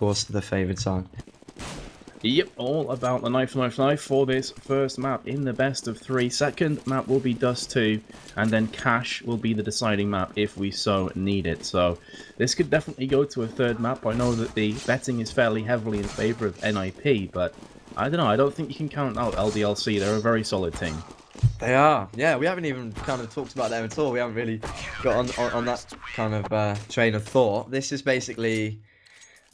course, the favoured song. Yep, all about the knife, knife, knife for this first map in the best of three. Second map will be Dust 2, and then Cache will be the deciding map if we so need it. So this could definitely go to a third map. I know that the betting is fairly heavily in favour of NIP, but I don't know. I don't think you can count out LDLC. They're a very solid team. They are, yeah. We haven't even kind of talked about them at all. We haven't really got on on, on that kind of uh, train of thought. This is basically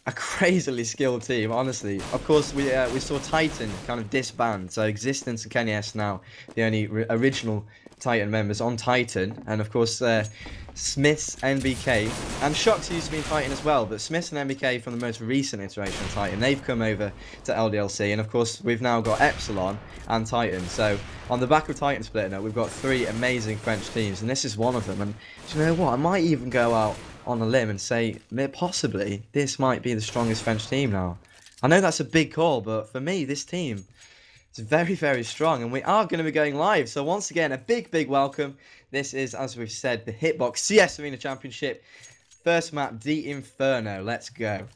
a crazily skilled team, honestly. Of course, we uh, we saw Titan kind of disband, so Existence and Kenny S now the only original Titan members on Titan, and of course uh, Smiths, NBK, and Shox used to be in Titan as well, but Smiths and NBK from the most recent iteration of Titan, they've come over to LDLC, and of course we've now got Epsilon and Titan, so on the back of Titan splitting up, we've got three amazing French teams, and this is one of them, and do you know what, I might even go out on a limb and say, possibly, this might be the strongest French team now. I know that's a big call, but for me, this team is very, very strong, and we are going to be going live. So once again, a big, big welcome. This is, as we've said, the Hitbox CS Arena Championship. First map, The Inferno. Let's go.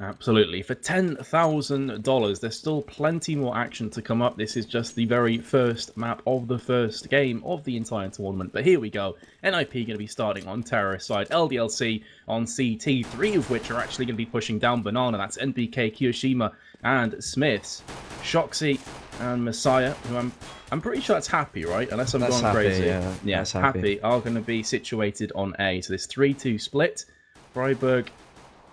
Absolutely. For $10,000, there's still plenty more action to come up. This is just the very first map of the first game of the entire tournament. But here we go. NIP going to be starting on Terrorist side, LDLC on CT, three of which are actually going to be pushing down Banana. That's NBK, Kiyoshima, and Smiths. Shoxy and Messiah, who I'm I'm pretty sure that's happy, right? Unless I'm that's going happy, crazy. Yeah, yeah happy. happy are going to be situated on A. So this 3-2 split. friberg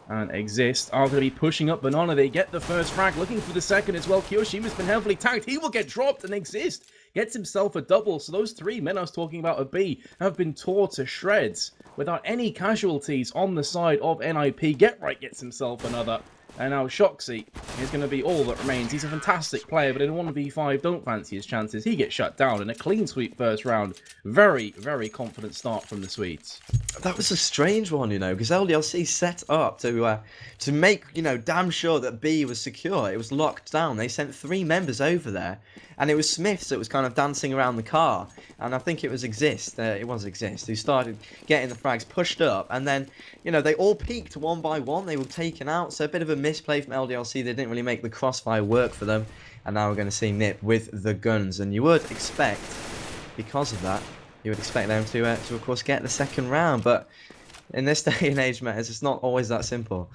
and Exist are going to be pushing up Banana. They get the first frag, looking for the second as well. Kiyoshima's been heavily tagged. He will get dropped and Exist gets himself a double. So those three men I was talking about at B have been tore to shreds without any casualties on the side of NIP. Get right gets himself another. And now Shoxy is going to be all that remains. He's a fantastic player, but in 1v5, don't fancy his chances. He gets shut down in a clean sweep first round. Very, very confident start from the Swedes. That was a strange one, you know, because LDLC set up to uh, to make, you know, damn sure that B was secure. It was locked down. They sent three members over there, and it was Smiths that was kind of dancing around the car. And I think it was Exist, uh, it was Exist, who started getting the frags pushed up, and then, you know, they all peaked one by one. They were taken out, so a bit of a misplay from LDLC. They didn't really make the crossfire work for them, and now we're going to see Nip with the guns. And you would expect, because of that, you would expect them to, uh, to of course, get the second round. But in this day and age, matters, it's not always that simple.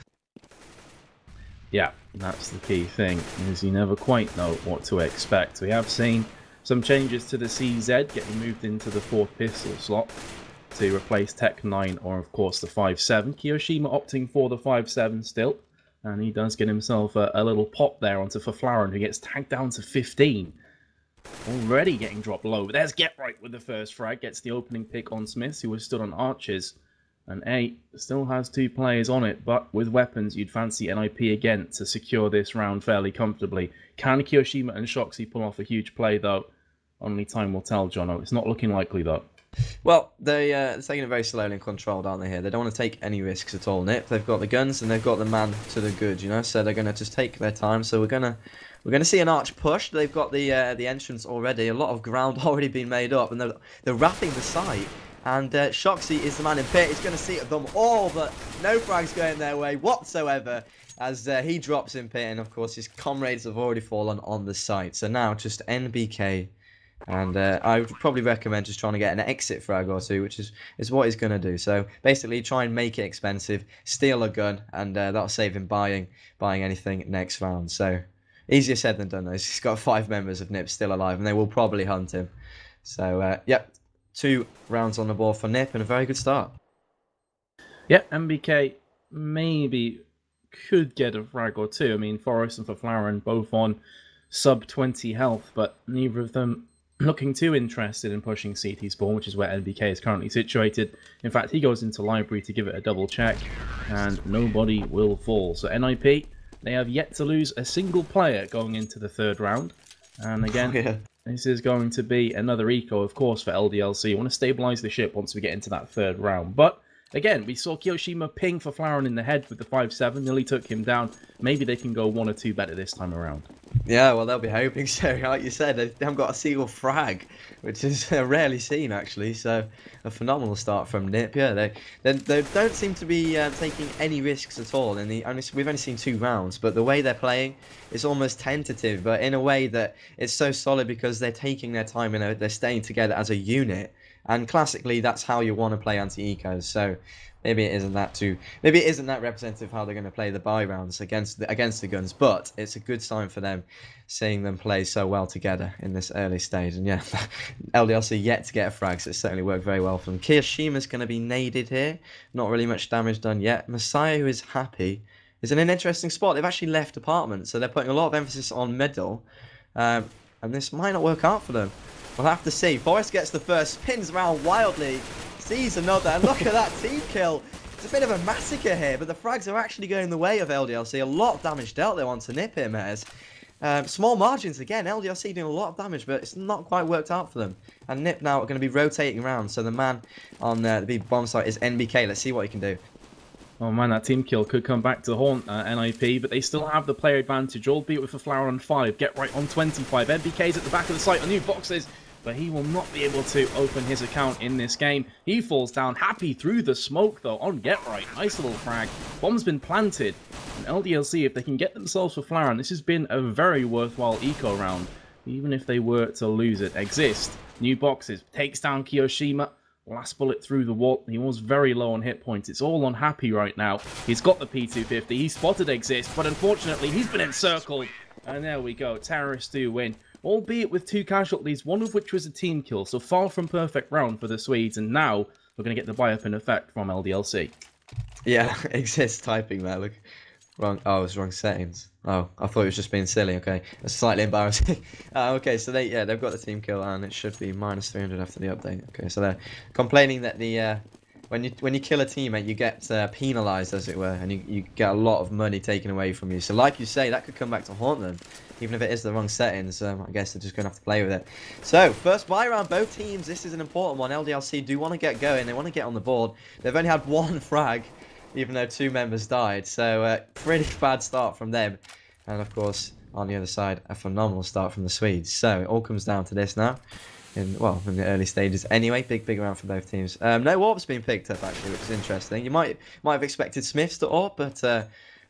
Yeah, that's the key thing, is you never quite know what to expect. We have seen some changes to the CZ getting moved into the fourth pistol slot to replace Tec-9 or, of course, the 5.7. Kiyoshima opting for the 5.7 still. And he does get himself a, a little pop there onto Fifflaren, who gets tagged down to 15. Already getting dropped low. But there's Get Right with the first frag. Gets the opening pick on Smiths, who was stood on Arches. And 8 still has two players on it, but with weapons, you'd fancy NIP again to secure this round fairly comfortably. Can Kiyoshima and Shoxy pull off a huge play, though? Only time will tell, Jono. It's not looking likely, though. Well, they, uh, they're taking it very slowly and controlled, aren't they, here? They don't want to take any risks at all, Nip. They've got the guns and they've got the man to the good, you know? So they're going to just take their time. So we're going to we're to see an arch push. They've got the uh, the entrance already. A lot of ground already been made up. And they're, they're wrapping the site. And uh, Shoxy is the man in pit. He's going to see them all, but no frags going their way whatsoever as uh, he drops in pit. And, of course, his comrades have already fallen on the site. So now just NBK and uh, I would probably recommend just trying to get an exit frag or two, which is, is what he's going to do. So basically, try and make it expensive, steal a gun, and uh, that'll save him buying buying anything next round. So easier said than done. Though he's got five members of Nip still alive, and they will probably hunt him. So uh, yep, two rounds on the board for Nip, and a very good start. Yeah, NBK maybe could get a frag or two. I mean, Forest and Fifflaren both on sub 20 health, but neither of them looking too interested in pushing CT spawn, which is where NBK is currently situated. In fact, he goes into library to give it a double check, and nobody will fall. So NIP, they have yet to lose a single player going into the third round. And again, Oh, yeah. this is going to be another eco, of course, for LDLC. You want to stabilize the ship once we get into that third round. But again, we saw Kiyoshima ping for Flowerin in the head with the 5-7, nearly took him down. Maybe they can go one or two better this time around. Yeah, well, they'll be hoping so. Like you said, they haven't got a single frag, which is uh, rarely seen actually. So, a phenomenal start from Nip. Yeah, they they, they don't seem to be uh, taking any risks at all. And we've only seen two rounds, but the way they're playing is almost tentative, but in a way that it's so solid because they're taking their time and they're staying together as a unit. And classically, that's how you want to play anti-ecos. So maybe it isn't that too. Maybe it isn't that representative how they're going to play the buy rounds against the, against the guns. But it's a good sign for them, seeing them play so well together in this early stage. And yeah, LDLC yet to get a frag, so it certainly worked very well for them. Kiyoshima's going to be naded here. Not really much damage done yet. Messiah, who is happy, is in an interesting spot. They've actually left apartment, so they're putting a lot of emphasis on middle. Um, and this might not work out for them. We'll have to see. Forrest gets the first, spins around wildly, sees another, and look at that team kill. It's a bit of a massacre here, but the frags are actually going the way of LDLC. A lot of damage dealt there want to nip him as. Um, small margins again, LDLC doing a lot of damage, but it's not quite worked out for them. And Nip now are going to be rotating around, so the man on uh, the big bomb site is NBK. Let's see what he can do. Oh man, that team kill could come back to haunt uh, NIP, but they still have the player advantage, albeit with a flower on 5. Get right on 25. NBK's at the back of the site on new boxes but he will not be able to open his account in this game. He falls down happy through the smoke though on Get Right. Nice little frag. Bomb's been planted. And LDLC, if they can get themselves Fifflaren, this has been a very worthwhile eco round. Even if they were to lose it. Exist. New boxes. Takes down Kiyoshima. Last bullet through the wall. He was very low on hit points. It's all on Happy right now. He's got the P250. He spotted Exist, but unfortunately he's been encircled. And there we go. Terrorists do win albeit with two casualties, one of which was a team kill, so far from perfect round for the Swedes, and now we're going to get the buy-up in effect from LDLC. Yeah, exists typing there, look. Wrong, oh, it was wrong settings. Oh, I thought it was just being silly, okay. That's slightly embarrassing. uh, okay, so they, yeah, they've got the team kill, and it should be minus 300 after the update. Okay, so they're complaining that the, uh, when you when you kill a teammate, you get uh, penalised, as it were, and you, you get a lot of money taken away from you. So like you say, that could come back to haunt them even if it is the wrong settings, um, I guess they're just going to have to play with it. So, first buy round, both teams. This is an important one. LDLC do want to get going. They want to get on the board. They've only had one frag, even though two members died. So, uh, pretty bad start from them. And, of course, on the other side, a phenomenal start from the Swedes. So, it all comes down to this now. In, well, in the early stages anyway. Big, big round for both teams. Um, no AWP's been picked up, actually, which is interesting. You might might have expected Smiths to AWP, but... Uh,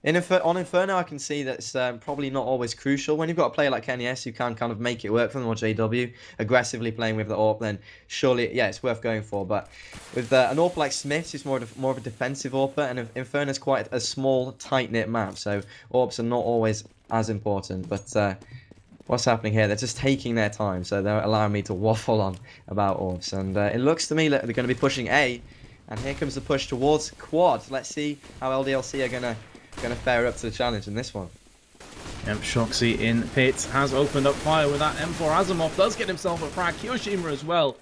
in Infer on Inferno, I can see that's um, probably not always crucial. When you've got a player like Kenny S who can kind of make it work for them, or JW, aggressively playing with the AWP, then surely, yeah, it's worth going for. But with uh, an AWP like Smith's, who's more of, more of a defensive AWP, and Inferno's quite a small, tight-knit map, so AWPs are not always as important. But uh, what's happening here? They're just taking their time, so they're allowing me to waffle on about AWPs. And uh, it looks to me like they're going to be pushing A, and here comes the push towards Quad. Let's see how LDLC are going to going to fare up to the challenge in this one. Yep, Shoxy in pit has opened up fire with that M4 Asiimov. Does get himself a frag. Kiyoshima as well.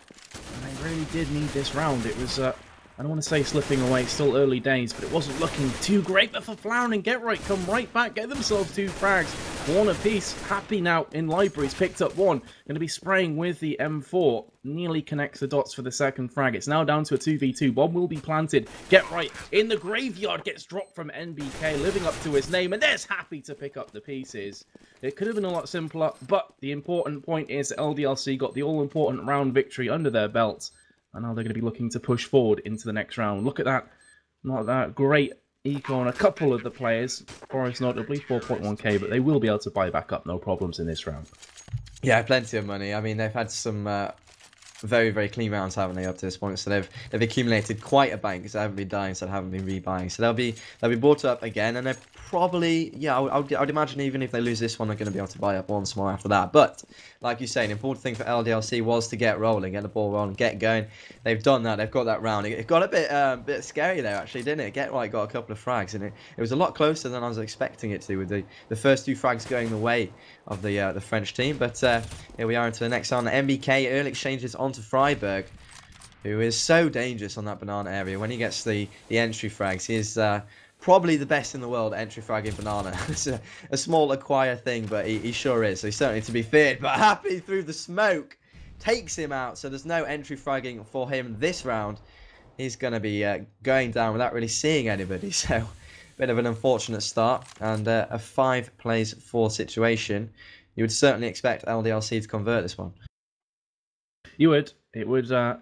And they really did need this round. It was uh, I don't want to say slipping away, still early days, but it wasn't looking too great. But for Flower and Get Right, come right back, get themselves two frags. One apiece, happy now in libraries, picked up one. Going to be spraying with the M4. Nearly connects the dots for the second frag. It's now down to a 2v2. One will be planted. Get Right in the graveyard, gets dropped from NBK, living up to his name, and there's Happy to pick up the pieces. It could have been a lot simpler, but the important point is LDLC got the all-important round victory under their belts and now they're going to be looking to push forward into the next round. Look at that. Not that great eco on a couple of the players. Forest notably, 4.1k, but they will be able to buy back up, no problems in this round. Yeah, plenty of money. I mean, they've had some uh, very, very clean rounds, haven't they, up to this point? So they've they've accumulated quite a bank because they haven't been dying, so they haven't been rebuying. So they'll be they'll be bought up again, and they're probably yeah. I would, I would, imagine even if they lose this one, they're going to be able to buy up once more after that. But like you say, an important thing for LDLC was to get rolling, get the ball rolling, get going. They've done that. They've got that round. It got a bit uh, bit scary there, actually, didn't it? Get right got a couple of frags, and it, it was a lot closer than I was expecting it to, with the the first two frags going the way of the uh, the French team. But uh, here we are into the next round. NBK early exchanges onto friberg, who is so dangerous on that banana area. When he gets the the entry frags, he's uh, probably the best in the world entry fragging banana. it's a, a, small acquire thing, but he, he sure is. So he's certainly to be feared. But happy through the smoke takes him out. So there's no entry fragging for him this round. He's going to be uh, going down without really seeing anybody. So bit of an unfortunate start and uh, a five plays four situation. you would certainly expect LDLC to convert this one. You would. It would uh,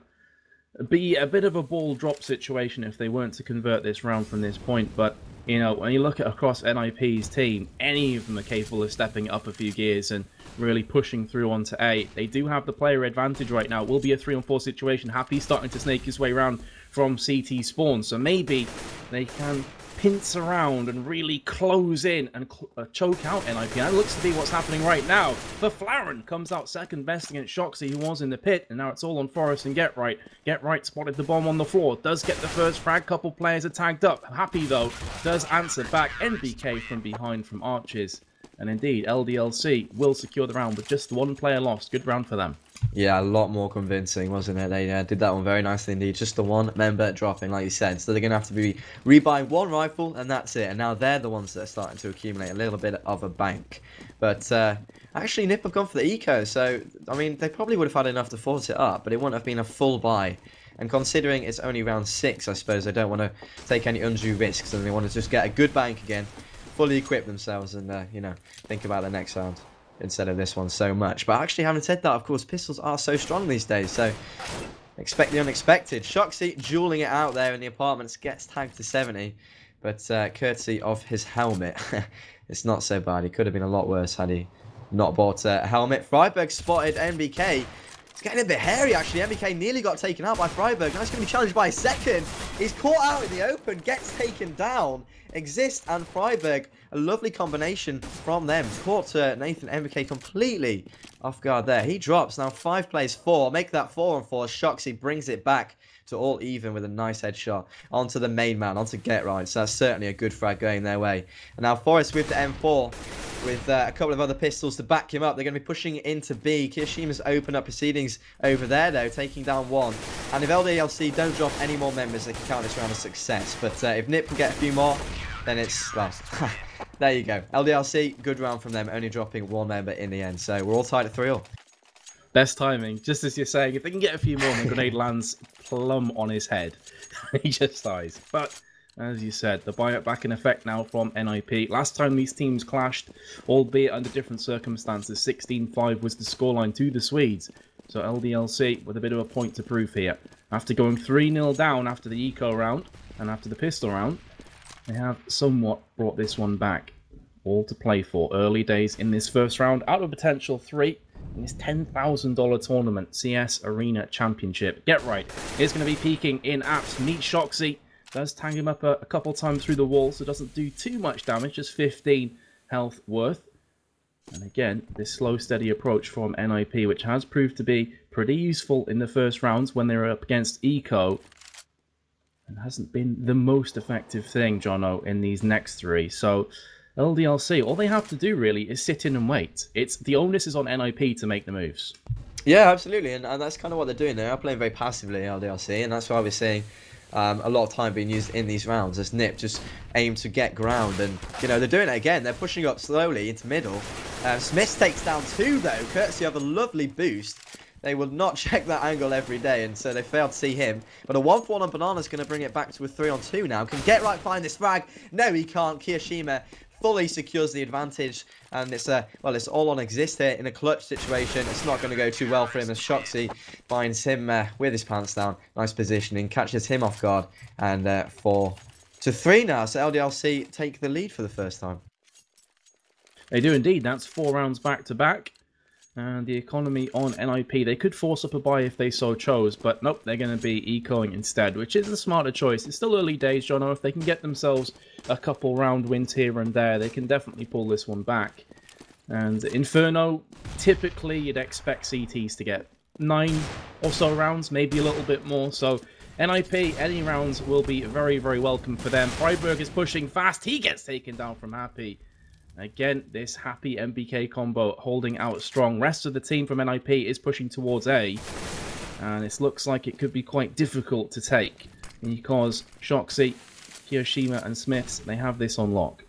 be a bit of a ball drop situation if they weren't to convert this round from this point, but you know, when you look at across NIP's team, any of them are capable of stepping up a few gears and really pushing through onto A. They do have the player advantage right now. It will be a 3 on 4 situation. Happy starting to snake his way around from CT spawn, so maybe they can pinch around and really close in and cl uh, choke out NIP. That looks to be what's happening right now. But Flaren comes out second best against Shoxy, who was in the pit, and now it's all on Forest and Get Right. Get Right spotted the bomb on the floor, does get the first frag, couple players are tagged up. Happy though, does answer back NBK from behind from Arches. And indeed, LDLC will secure the round with just one player lost. Good round for them. Yeah, a lot more convincing, wasn't it? They uh, did that one very nicely indeed. Just the one member dropping, like you said. So they're going to have to be rebuying one rifle, and that's it. And now they're the ones that are starting to accumulate a little bit of a bank. But uh, actually, Nip have gone for the eco. So, I mean, they probably would have had enough to force it up, but it wouldn't have been a full buy. And considering it's only round six, I suppose they don't want to take any undue risks, and they want to just get a good bank again, fully equip themselves, and uh, you know, think about the next round instead of this one so much. But actually, having said that, of course, pistols are so strong these days, so expect the unexpected. Shoxy dueling it out there in the apartments, gets tagged to 70, but uh, courtesy of his helmet, it's not so bad. He could have been a lot worse had he not bought a helmet. friberg spotted NBK. It's getting a bit hairy, actually. NBK nearly got taken out by friberg. Now he's going to be challenged by a second. He's caught out in the open, gets taken down. Exist and friberg a lovely combination from them. Caught uh, Nathan NBK completely off guard there. He drops. Now five plays four. Make that four on four. Shoxy brings it back to all even with a nice headshot onto the main man, onto Get Right. So that's certainly a good frag going their way. And now Forest with the M4 with uh, a couple of other pistols to back him up. They're going to be pushing into B. kiyoShiMa's open up proceedings over there, though, taking down one. And if LDLC don't drop any more members, they can count this round a success. But uh, if Nip can get a few more, then it's, well, there you go. LDLC, good round from them, only dropping one member in the end. So we're all tied at 3 all. Best timing, just as you're saying, if they can get a few more, the grenade lands plumb on his head. he just dies. But as you said, the buyout back in effect now from NIP. Last time these teams clashed, albeit under different circumstances, 16-5 was the scoreline to the Swedes. So LDLC with a bit of a point to prove here. After going 3-0 down after the eco round and after the pistol round, they have somewhat brought this one back. All to play for. Early days in this first round, out of potential three in this $10,000 tournament, CS Arena Championship. Get right, it's going to be peaking in apps. Meet Shoxy. Does tang him up a, a couple times through the wall, so doesn't do too much damage, just 15 health worth. And again, this slow, steady approach from NIP, which has proved to be pretty useful in the first rounds when they were up against Eco and hasn't been the most effective thing, Jono, in these next three. So LDLC, all they have to do really is sit in and wait. It's the onus is on NIP to make the moves. Yeah, absolutely, and, and that's kind of what they're doing. They are playing very passively LDLC, and that's why we're seeing um, a lot of time being used in these rounds as Nip just aim to get ground, and you know they're doing it again. They're pushing up slowly into middle. Uh, Smith takes down two though, courtesy of a lovely boost. They will not check that angle every day, and so they failed to see him. But a 1 4 on Banana's going to bring it back to a 3 on 2 now. Can Get Right find this frag? No, he can't. kiyoShiMa fully secures the advantage, and it's a, well, it's all on exist here in a clutch situation. It's not going to go too well for him as Shoxy finds him uh, with his pants down. Nice positioning, catches him off guard, and uh, 4 to 3 now. So LDLC take the lead for the first time. They do indeed. That's four rounds back to back and the economy on NIP. They could force up a buy if they so chose, but nope, they're going to be ecoing instead, which is a smarter choice. It's still early days, Jono. If they can get themselves a couple round wins here and there, they can definitely pull this one back. And Inferno, typically you'd expect CTs to get nine or so rounds, maybe a little bit more. So NIP, any rounds will be very, very welcome for them. friberg is pushing fast. He gets taken down from Happy. Again, this happy NBK combo holding out strong. Rest of the team from NIP is pushing towards A. And this looks like it could be quite difficult to take. Because Shoxy, kiyoShiMa and Smiths, they have this on lock.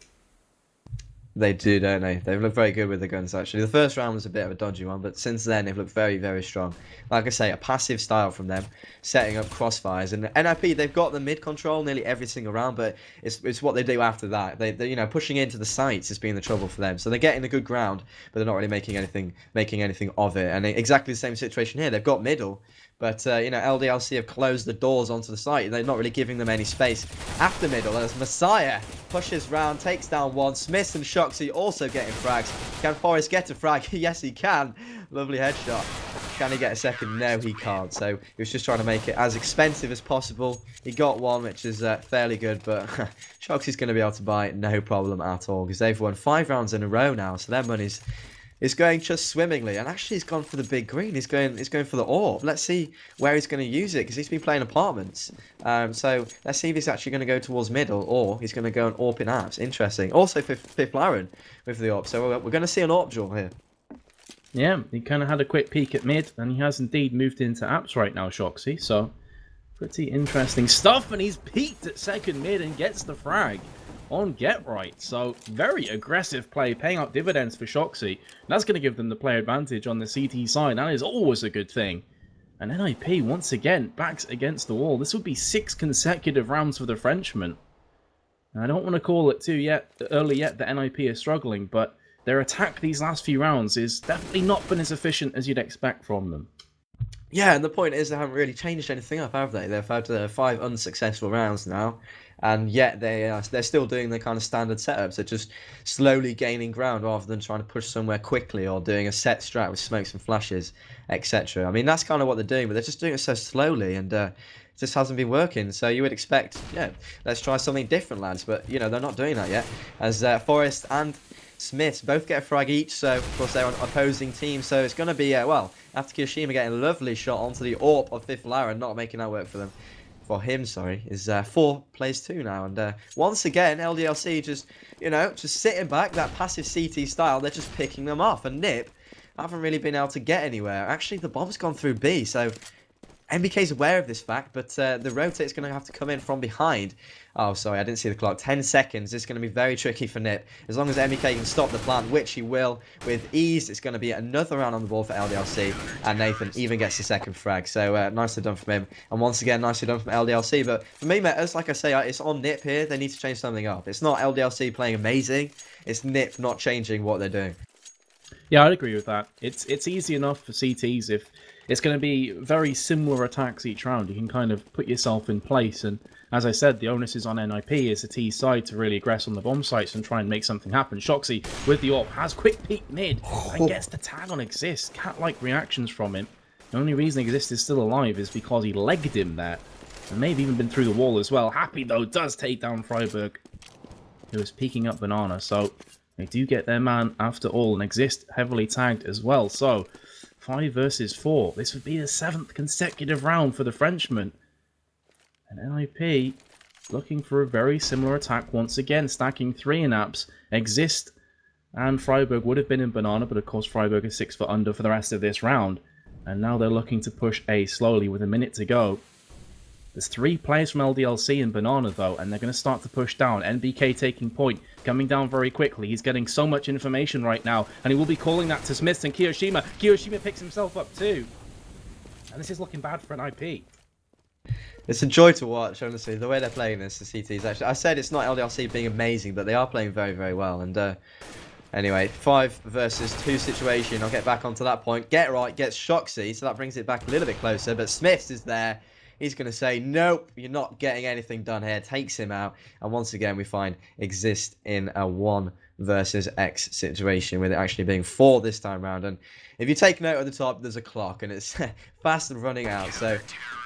They do, don't they? They've looked very good with the guns, actually. The first round was a bit of a dodgy one, but since then they've looked very, very strong. Like I say, a passive style from them, setting up crossfires. And NIP, they've got the mid control nearly every single round, but it's, it's what they do after that. They, they, you know, pushing into the sites has been the trouble for them. So they're getting the good ground, but they're not really making anything, making anything of it. And exactly the same situation here. They've got middle, but, uh, you know, LDLC have closed the doors onto the site. They're not really giving them any space. After middle, as Messiah pushes round, takes down one. Smith and Shoxy also getting frags. Can Forrest get a frag? yes, he can. Lovely headshot. Can he get a second? No, he can't. So he was just trying to make it as expensive as possible. He got one, which is uh, fairly good, but Shoxy's going to be able to buy it no problem at all because they've won five rounds in a row now, so their money's is going just swimmingly. And actually, he's gone for the big green. He's going, he's going for the orb. Let's see where he's going to use it because he's been playing apartments. Um, so let's see if he's actually going to go towards middle or he's going to go and AWP in apps. Interesting. Also, Fifflaren with the orb. So we're, we're going to see an AWP duel here. Yeah, he kind of had a quick peek at mid, and he has indeed moved into apps right now, Shoxy. So pretty interesting stuff, and he's peeked at second mid and gets the frag on Get Right. So very aggressive play, paying out dividends for Shoxy. That's going to give them the player advantage on the CT side. That is always a good thing. And NIP, once again, backs against the wall. This would be six consecutive rounds for the Frenchman. I don't want to call it too yet early yet that NIP is struggling, but their attack these last few rounds is definitely not been as efficient as you'd expect from them. Yeah, and the point is they haven't really changed anything up, have they? They've had uh, five unsuccessful rounds now, and yet they are, they're still doing the kind of standard setups. They're just slowly gaining ground rather than trying to push somewhere quickly or doing a set strat with smokes and flashes, etc. I mean, that's kind of what they're doing, but they're just doing it so slowly, and uh, just hasn't been working. So you would expect, yeah, let's try something different, lads. But you know, they're not doing that yet. As uh, Forest and Smiths both get a frag each, so of course they're on opposing teams. So it's going to be, uh, well, after kiyoshima getting a lovely shot onto the AWP of Fifflaren, not making that work for them for him, sorry, is uh, four plays two now. And uh, once again, LDLC just, you know, just sitting back, that passive CT style, they're just picking them off. And Nip haven't really been able to get anywhere. Actually, the bomb's gone through B, so NBK's aware of this fact, but uh, the rotate's going to have to come in from behind. Oh, sorry, I didn't see the clock. 10 seconds. This is going to be very tricky for Nip. As long as NBK can stop the plant, which he will with ease, it's going to be another round on the ball for LDLC. And Nathan even gets the second frag. So uh, nicely done from him. And once again, nicely done from LDLC. But for me, as like I say, it's on Nip here. They need to change something up. It's not LDLC playing amazing. It's Nip not changing what they're doing. Yeah, I'd agree with that. It's it's easy enough for CTs if it's going to be very similar attacks each round. You can kind of put yourself in place. And as I said, the onus is on NIP as the T side to really aggress on the bomb sites and try and make something happen. Shoxy with the AWP has quick peek mid and gets the tag on Exist. Cat-like reactions from him. The only reason Exist is still alive is because he legged him there. And maybe even been through the wall as well. Happy though does take down friberg, who is peeking up Banana. So they do get their man after all and Exist heavily tagged as well. So Five versus four. This would be the seventh consecutive round for the Frenchman. And NIP looking for a very similar attack once again, stacking three in apps. Exist and friberg would have been in Banana, but of course friberg is six foot under for the rest of this round. And now they're looking to push A slowly with a minute to go. There's three players from LDLC and Banana, though, and they're going to start to push down. NBK taking point, coming down very quickly. He's getting so much information right now, and he will be calling that to Smiths and kiyoshima. kiyoshima picks himself up too. And this is looking bad for an IP. It's a joy to watch, honestly. The way they're playing this, the CTs actually. I said it's not LDLC being amazing, but they are playing very, very well. And uh, anyway, five versus two situation. I'll get back onto that point. Get right, gets Shoxy, so that brings it back a little bit closer. But Smiths is there. He's going to say, nope, you're not getting anything done here. Takes him out. And once again, we find exist in a one versus X situation with it actually being four this time around. And if you take note at the top, there's a clock and it's fast and running out. So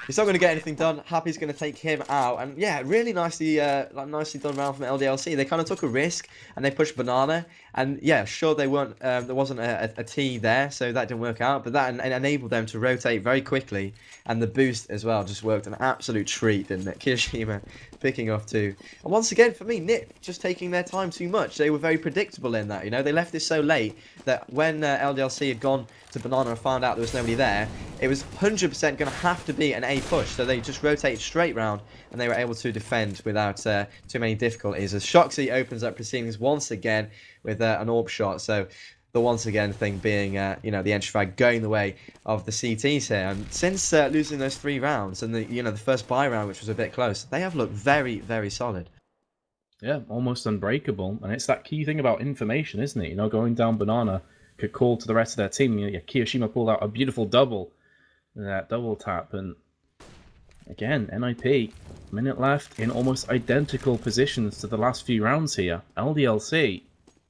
he's not going to get anything done. Happy's going to take him out. And yeah, really nicely uh, like nicely done round from LDLC. They kind of took a risk and they pushed Banana. And yeah, sure, they weren't. Um, there wasn't a, a, a T there, so that didn't work out. But that en enabled them to rotate very quickly. And the boost as well just worked an absolute treat, didn't it? kiyoshima picking off two. And once again, for me, Nip just taking their time too much. They were very predictable in that, you know. They left this so late that when uh, LDLC had gone to Banana and found out there was nobody there, it was 100% going to have to be an A push. So they just rotated straight round and they were able to defend without uh, too many difficulties. As Shoxy opens up proceedings once again with uh, an AWP shot. So the once again thing being, uh, you know, the entry frag going the way of the CTs here. And since uh, losing those three rounds and the, you know, the first buy round, which was a bit close, they have looked very, very solid. Yeah, almost unbreakable. And it's that key thing about information, isn't it? You know, going down banana could call to the rest of their team. You know, Kiyoshima pulled out a beautiful double, that double tap, and again, NIP, minute left in almost identical positions to the last few rounds here. LDLC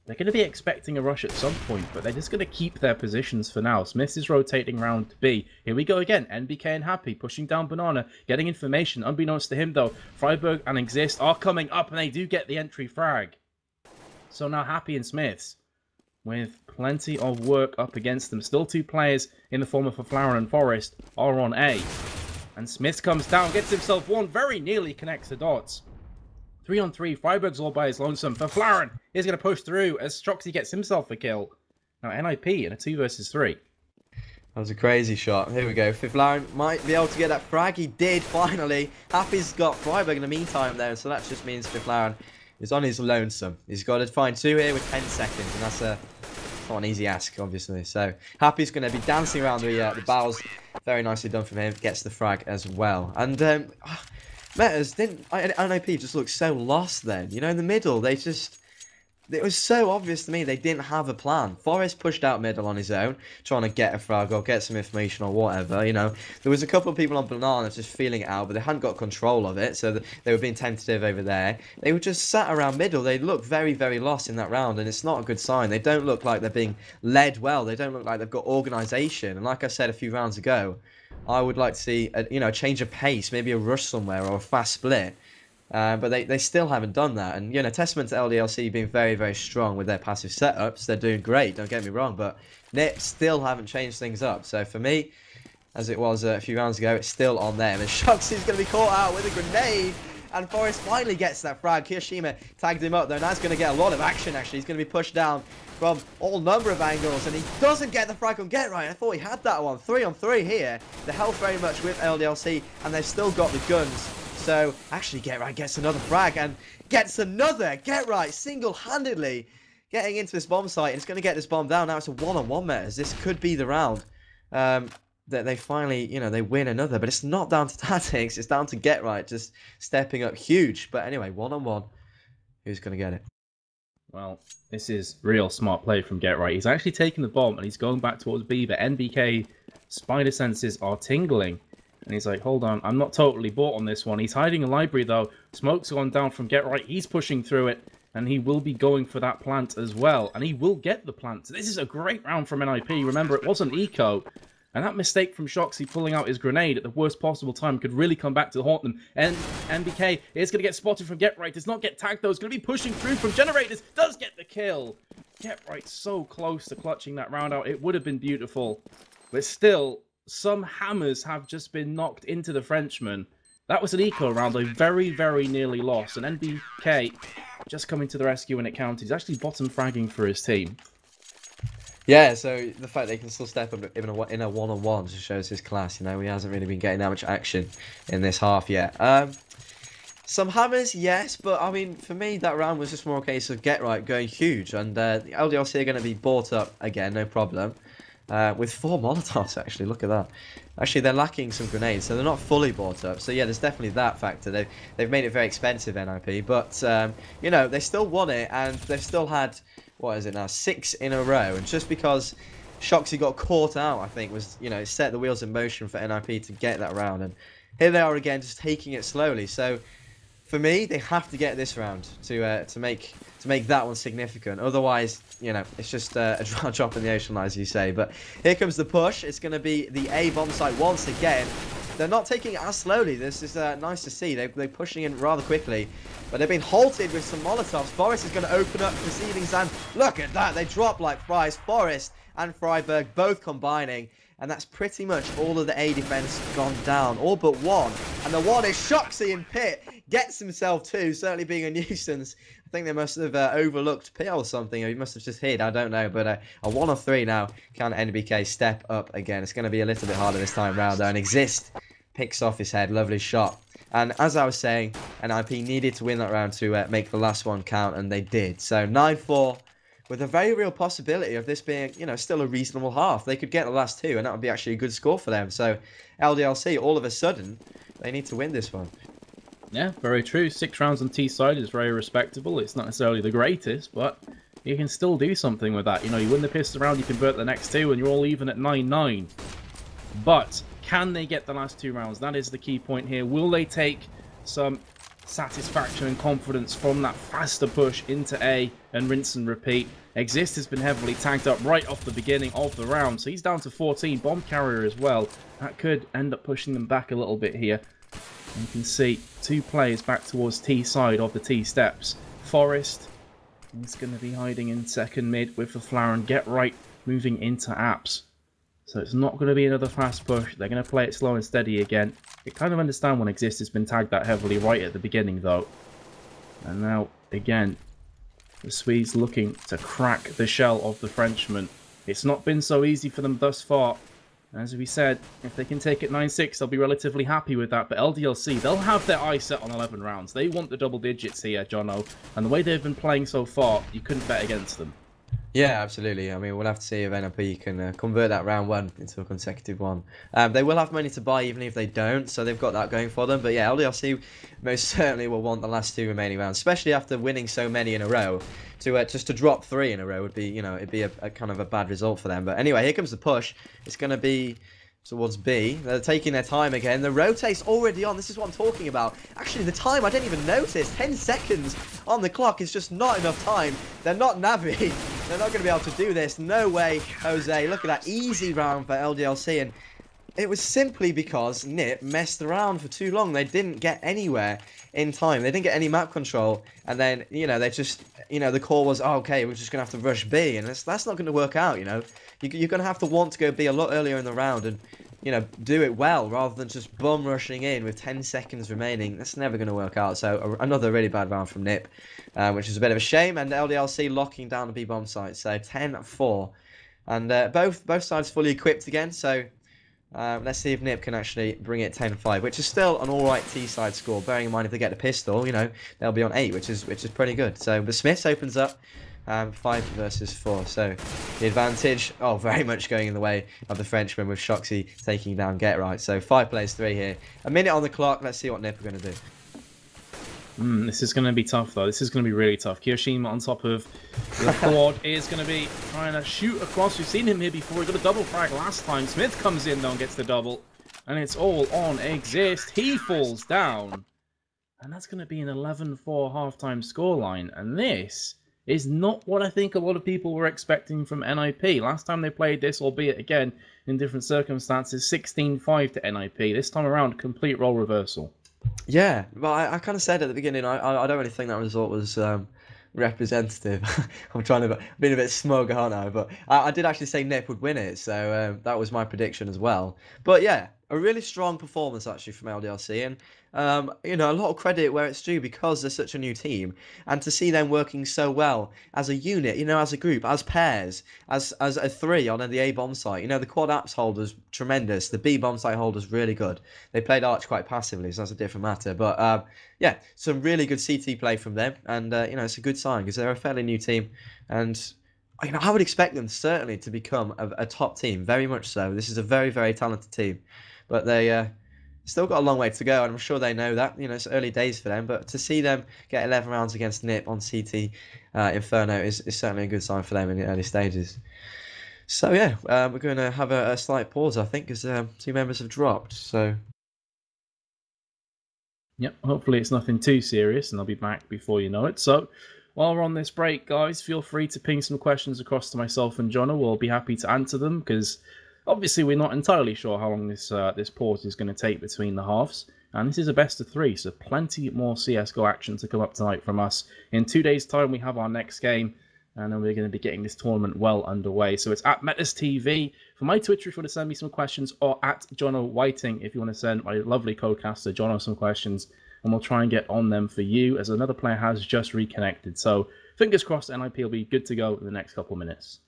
they're going to be expecting a rush at some point, but they're just going to keep their positions for now. Smith is rotating round to B. Here we go again. NBK and Happy pushing down Banana, getting information. Unbeknownst to him, though, friberg and Exist are coming up, and they do get the entry frag. So now Happy and Smiths, with plenty of work up against them. Still two players in the form of Flower and Forest are on A. And Smith comes down, gets himself one, very nearly connects the dots. Three on three, friberg's all by his lonesome. Fifflaren, he's going to push through as Shoxy gets himself a kill. Now NIP in a two versus three. That was a crazy shot. Here we go. Fifflaren might be able to get that frag. He did, finally. Happy's got friberg in the meantime though, so that just means Fifflaren is on his lonesome. He's got to find two here with 10 seconds, and that's a not an easy ask, obviously. So Happy's going to be dancing around the uh, the barrels. Very nicely done from him. Gets the frag as well. And um, Metas didn't. I, NIP just looked so lost then. You know, in the middle, they just. It was so obvious to me they didn't have a plan. Forrest pushed out middle on his own, trying to get a frag or get some information or whatever. You know, there was a couple of people on banana just feeling it out, but they hadn't got control of it, so they were being tentative over there. They were just sat around middle. They looked very, very lost in that round, and it's not a good sign. They don't look like they're being led well. They don't look like they've got organisation. And like I said a few rounds ago, I would like to see a, you know a change of pace, maybe a rush somewhere or a fast split. Uh, but they, they still haven't done that. And, you know, testament to LDLC being very, very strong with their passive setups. They're doing great, don't get me wrong. But Nip still haven't changed things up. So for me, as it was a few rounds ago, it's still on them. And Shoxy's going to be caught out with a grenade. And Forrest finally gets that frag. Kiyoshima tagged him up, though. Now he's going to get a lot of action, actually. He's going to be pushed down from all number of angles, and he doesn't get the frag on get right. I thought he had that one. Three on three here. The health very much with LDLC, and they've still got the guns. So, actually, Get Right gets another frag and gets another Get Right single-handedly getting into this bomb site. And it's going to get this bomb down. Now it's a one-on-one -on -one meters. This could be the round um, that they finally, you know, they win another. But it's not down to tactics. It's down to Get Right just stepping up huge. But anyway, one-on-one. -on -one. Who's going to get it? Well, this is real smart play from Get Right. He's actually taking the bomb and he's going back towards Beaver. NBK spider senses are tingling. And he's like, hold on, I'm not totally bought on this one. He's hiding a library though. Smoke's gone down from Get Right. He's pushing through it. And he will be going for that plant as well. And he will get the plant. This is a great round from NIP. Remember, it wasn't Eco. And that mistake from Shoxy pulling out his grenade at the worst possible time could really come back to haunt them. And NBK is going to get spotted from Get Right. Does not get tagged though. It's going to be pushing through from Generators. Does get the kill. Get Right so close to clutching that round out. It would have been beautiful. But still, some hammers have just been knocked into the Frenchman. That was an eco round. They very, very nearly lost. And NBK just coming to the rescue when it counted. He's actually bottom fragging for his team. Yeah, so the fact they can still step up in a in a one on one just shows his class. You know, he hasn't really been getting that much action in this half yet. Um, some hammers, yes, but I mean, for me, that round was just more a case of get right going huge, and uh, the LDLC are going to be bought up again, no problem. Uh, with four Molotovs, actually, look at that. Actually, they're lacking some grenades, so they're not fully bought up. So yeah, there's definitely that factor. They've they've made it very expensive, NIP, but um, you know they still won it, and they've still had what is it now, six in a row. And just because Shoxy got caught out, I think, was, you know, set the wheels in motion for NIP to get that round. And here they are again, just taking it slowly. So for me, they have to get this round to uh, to make to make that one significant. Otherwise, you know, it's just uh, a drop in the ocean, as you say. But here comes the push. It's going to be the A bomb site once again. They're not taking it as slowly. This is uh, nice to see. They, they're pushing in rather quickly. But they've been halted with some Molotovs. Forest is going to open up proceedings. And look at that. They drop like fries. Forest and friberg both combining. And that's pretty much all of the A defense gone down. All but one. And the one is Shoxy in pit. Gets himself too, certainly being a nuisance. I think they must have uh, overlooked P or something, or he must have just hid, I don't know. But uh, a one of three now. Can NBK step up again? It's going to be a little bit harder this time round, though. And Exist picks off his head. Lovely shot. And as I was saying, NIP needed to win that round to uh, make the last one count, and they did. So 9-4 with a very real possibility of this being, you know, still a reasonable half. They could get the last two, and that would be actually a good score for them. So LDLC, all of a sudden, they need to win this one. Yeah, very true. Six rounds on T side is very respectable. It's not necessarily the greatest, but you can still do something with that. You know, you win the pistol round, you convert the next two, and you're all even at 9-9. But can they get the last two rounds? That is the key point here. Will they take some satisfaction and confidence from that faster push into A and rinse and repeat? Exist has been heavily tagged up right off the beginning of the round, so he's down to 14. Bomb carrier as well. That could end up pushing them back a little bit here. You can see two players back towards T side of the T steps. Forest is going to be hiding in second mid with the flower and get right moving into apps. So it's not going to be another fast push. They're going to play it slow and steady again. You kind of understand when Exist has been tagged that heavily right at the beginning, though. And now, again, the Swedes looking to crack the shell of the Frenchman. It's not been so easy for them thus far. As we said, if they can take it 9-6, they'll be relatively happy with that. But LDLC, they'll have their eye set on 11 rounds. They want the double digits here, Jono. And the way they've been playing so far, you couldn't bet against them. Yeah, absolutely. I mean, we'll have to see if NIP can uh, convert that round one into a consecutive one. Um, they will have money to buy even if they don't, so they've got that going for them. But yeah, LDLC most certainly will want the last two remaining rounds, especially after winning so many in a row. To uh, just to drop three in a row would be, you know, it'd be a, a kind of a bad result for them. But anyway, here comes the push. It's going to be towards B. They're taking their time again. The rotate's already on. This is what I'm talking about. Actually, the time, I didn't even notice. 10 seconds on the clock is just not enough time. They're not Navi. They're not going to be able to do this. No way, Jose. Look at that easy round for LDLC. And it was simply because NIP messed around for too long. They didn't get anywhere in time. They didn't get any map control. And then, you know, they just, you know, the call was, oh, okay, we're just going to have to rush B. And that's, that's not going to work out, you know. You, you're going to have to want to go B a lot earlier in the round and, you know, do it well rather than just bum rushing in with 10 seconds remaining. That's never going to work out. So another really bad round from NIP, uh, which is a bit of a shame. And LDLC locking down the B bomb site. So 10-4. And uh, both both sides fully equipped again. So um, let's see if NIP can actually bring it 10-5, which is still an alright T-side score. Bearing in mind if they get the pistol, you know, they'll be on 8, which is which is pretty good. So the Smiths opens up um, 5 versus 4. So the advantage, oh, very much going in the way of the Frenchman with Shoxy taking down Get Right. So 5 plays 3 here. A minute on the clock. Let's see what NIP are going to do. Mm, this is going to be tough, though. This is going to be really tough. Kiyoshima on top of the quad is going to be trying to shoot across. We've seen him here before. He got a double frag last time. Smith comes in, though, and gets the double. And it's all on Exist. He falls down. And that's going to be an 11-4 halftime scoreline. And this is not what I think a lot of people were expecting from NIP. Last time they played this, albeit again in different circumstances, 16-5 to NIP. This time around, complete role reversal. Yeah, well, I, I kind of said at the beginning, I, I, I don't really think that result was um, representative. I'm trying to be a bit smug, aren't I? But I, I did actually say Nip would win it, so um, that was my prediction as well. But yeah, a really strong performance actually from LDLC, and um, you know a lot of credit where it's due because they're such a new team, and to see them working so well as a unit, you know, as a group, as pairs, as as a three on the A bomb site. You know, the quad apps holders tremendous, the B bomb site holders really good. They played Arch quite passively, so that's a different matter. But um, yeah, some really good CT play from them, and uh, you know it's a good sign because they're a fairly new team, and you know, I would expect them certainly to become a, a, top team, very much so. This is a very, very talented team but they uh, still got a long way to go, and I'm sure they know that. You know, it's early days for them, but to see them get 11 rounds against Nip on CT uh, Inferno is, is certainly a good sign for them in the early stages. So yeah, um, we're going to have a, a, slight pause, I think, because um, two members have dropped. So. Yep, hopefully it's nothing too serious, and I'll be back before you know it. So, while we're on this break, guys, feel free to ping some questions across to myself and Jono. We'll be happy to answer them because Obviously, we're not entirely sure how long this uh, this pause is going to take between the halves, and this is a best of three, so plenty more CS:GO action to come up tonight from us. In two days' time, we have our next game, and then we're going to be getting this tournament well underway. So it's at Metas TV for my Twitter if you want to send me some questions, or at Jono Whiting if you want to send my lovely co-caster Jono some questions. and we'll try and get on them for you as another player has just reconnected. So fingers crossed, NIP will be good to go in the next couple of minutes.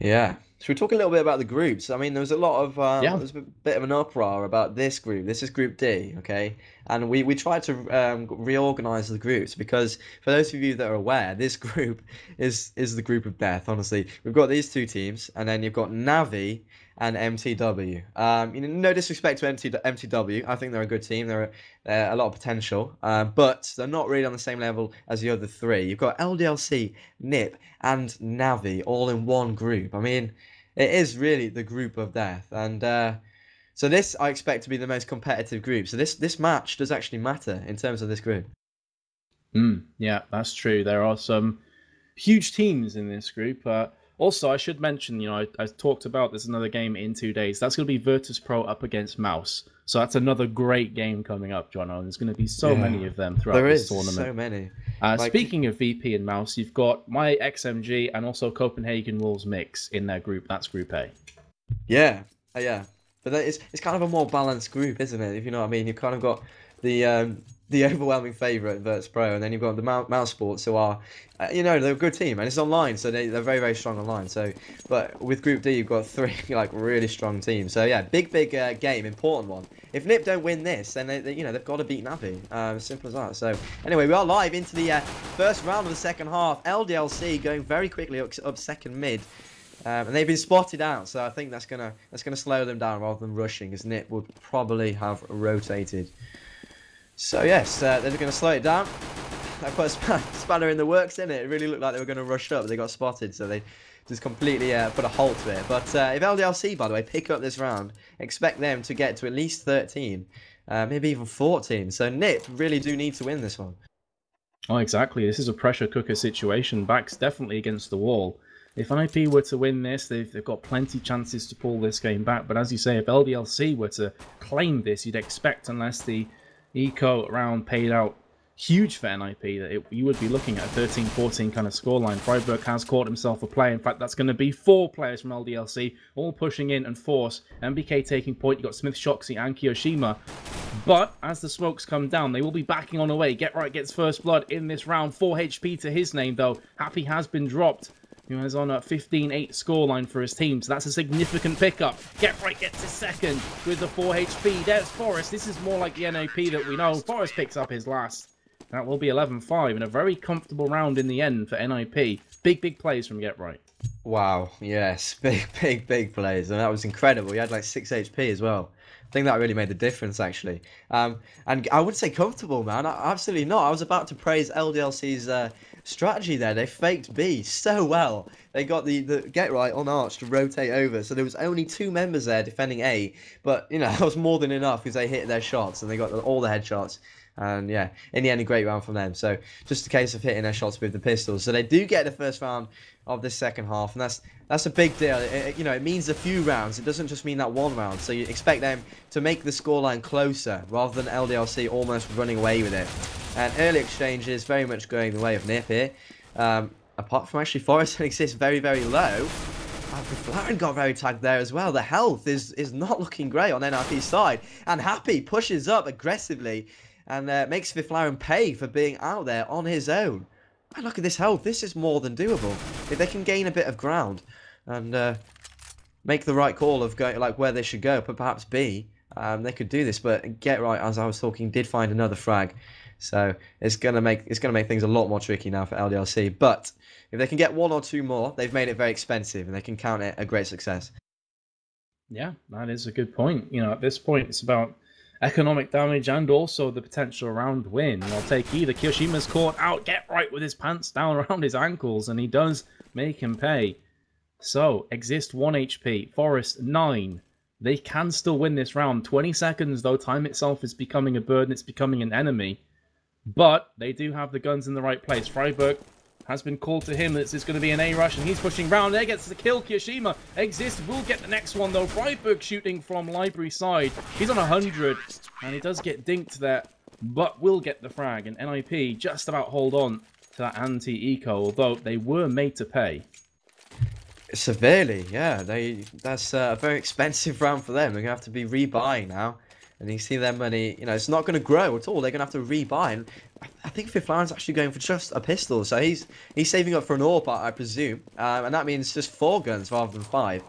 Yeah. Should we talk a little bit about the groups? I mean, there was a lot of uh, Yeah. there was a bit of an uproar about this group. This is Group D, okay? And we we tried to um, reorganize the groups because for those of you that are aware, this group is is the group of death. Honestly, we've got these two teams, and then you've got Navi and MTW. Um, you know, no disrespect to MT, MTW. I think they're a good team. They're uh, a lot of potential, uh, but they're not really on the same level as the other three. You've got LDLC, NIP, and Navi all in one group. I mean, it is really the group of death, and uh, so this I expect to be the most competitive group. So this this match does actually matter in terms of this group. Mm, yeah, that's true. There are some huge teams in this group. Uh, also, I should mention, you know, I, I talked about there's another game in two days. That's going to be Virtus Pro up against Mouse. So that's another great game coming up, John. And There's going to be so Yeah. many of them throughout There this is tournament. so many. Uh, Like- speaking of VP and Mouse, you've got my XMG and also Copenhagen Wolves mix in their group. That's Group A. Yeah, uh, yeah. But that is it's kind of a more balanced group, isn't it? If you know what I mean. You've kind of got the um, the overwhelming favourite, Virtus Pro, and then you've got the Mouse, Sports, who are, uh, you know, they're a good team, and it's online, so they, they're very, very strong online. So, but with Group D, you've got three like really strong teams. So yeah, big, big uh, game, important one. If Nip don't win this, then they, they you know they've got to beat Navi. Um, simple as that. So anyway, we are live into the uh, first round of the second half. LDLC going very quickly up, up second mid. Um, and they've been spotted out, so I think that's gonna that's gonna slow them down rather than rushing, as Nip would probably have rotated. So yes, uh, they're gonna slow it down. That put a span- spanner in the works, didn't it? It really looked like they were gonna rush up, they got spotted, so they just completely uh, put a halt to it. But uh, if LDLC, by the way, pick up this round, expect them to get to at least 13, uh, maybe even 14. So Nip really do need to win this one. Oh, exactly. This is a pressure cooker situation. Backs definitely against the wall. If NIP were to win this, they've, they've got plenty chances to pull this game back. But as you say, if LDLC were to claim this, you'd expect, unless the eco round paid out huge for NIP, that it, you would be looking at a 13-14 kind of scoreline. friberg has caught himself a play. In fact, that's going to be four players from LDLC, all pushing in and force. NBK taking point. You've got Smith, Shoxy, and kioShiMa. But as the smokes come down, they will be backing on away. Get right gets first blood in this round. 4 HP to his name, though. Happy has been dropped. Who has on a 15-8 scoreline for his team, so that's a significant pickup. Get right gets his second with the 4 HP. There's Forrest. This is more like the NIP that we know. Forrest picks up his last. That will be 11-5 and a very comfortable round in the end for NIP. Big, big plays from Get Right. Wow, yes, big, big, big plays, and that was incredible. He had like six HP as well. I think that really made the difference, actually. Um, and I would say comfortable, man. Absolutely not. I was about to praise LDLC's uh, strategy there. They faked B so well. They got the, the get right on Arch to rotate over, so there was only two members there defending A. But you know that was more than enough because they hit their shots and they got all the headshots. And yeah, in the end, a great round from them. So just a case of hitting their shots with the pistols. So they do get the first round of this second half, and that's that's a big deal. It, it- you know, it means a few rounds. It doesn't just mean that one round. So you expect them to make the scoreline closer rather than LDLC almost running away with it. And early exchange is very much going the way of Nip here. Um, apart from actually Forrest and Exist very very low. Uh, Flaren got very tagged there as well. The health is is not looking great on NIP's side. And Happy pushes up aggressively and uh, makes Fifflaren pay for being out there on his own. And look at this health. This is more than doable. If they can gain a bit of ground and uh, make the right call of going like where they should go, but perhaps B, um, they could do this. But get right, as I was talking, did find another frag. So it's gonna make it's gonna make things a lot more tricky now for LDLC. But if they can get one or two more, they've made it very expensive, and they can count it a great success. Yeah, that is a good point. You know, at this point, it's about economic damage and also the potential round win. I'll take either. kioShiMa's caught out, get right with his pants down around his ankles, and he does make him pay. So, Exist 1 HP, Forest 9. They can still win this round. 20 seconds, though, time itself is becoming a burden, it's becoming an enemy. But they do have the guns in the right place. friberg has been called to him. This is going to be an A rush, and he's pushing round. There gets the kill. kioShiMa Exist will get the next one, though. friberg shooting from library side. He's on 100, and he does get dinked there, but will get the frag. And NIP just about hold on to that anti-eco, although they were made to pay. Severely, yeah. They that's a very expensive round for them. They're gonna have to be rebuying now. And you see their money, you know, it's not going to grow at all. They're going to have to rebuy. And I think Fifflaren's actually going for just a pistol. So he's he's saving up for an AWP, I presume. Um, and that means just four guns rather than five.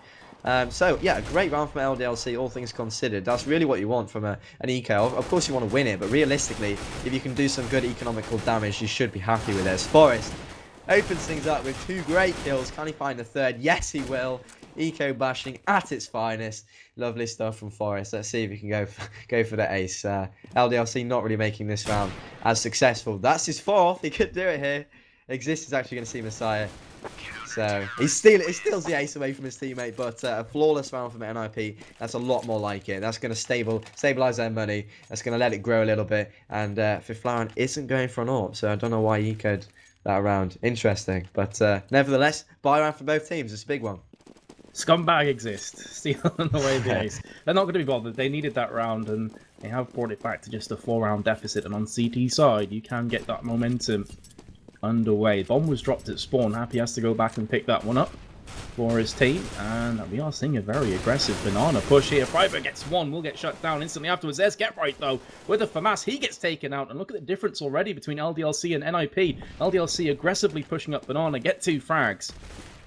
Um, so, yeah, great round from LDLC, all things considered. That's really what you want from a, an eco. Of, of course, you want to win it, but realistically, if you can do some good economical damage, you should be happy with this. Forest opens things up with two great kills. Can he find the third? Yes, he will. Eco bashing at its finest. Lovely stuff from Forest. Let's see if he can go for, go for the ace. Uh, LDLC not really making this round as successful. That's his fourth. He could do it here. Exist is actually going to see Messiah. So he steal he steals the ace away from his teammate, but uh, a flawless round from NIP. That's a lot more like it. That's going to stable stabilize their money. That's going to let it grow a little bit. And uh, Fifflaren isn't going for an AWP, so I don't know why he could that round. Interesting, but uh, nevertheless, buy round for both teams. It's a big one. Scumbag exist, stealing away the ace. They're not going to be bothered. They needed that round, and they have brought it back to just a four-round deficit. And on CT side, you can get that momentum underway. Bomb was dropped at spawn. Happy has to go back and pick that one up for his team. And we are seeing a very aggressive banana push here. friberg gets one, will get shut down instantly afterwards. There's Get Right, though, with a FAMAS. He gets taken out. And look at the difference already between LDLC and NIP. LDLC aggressively pushing up banana, get two frags.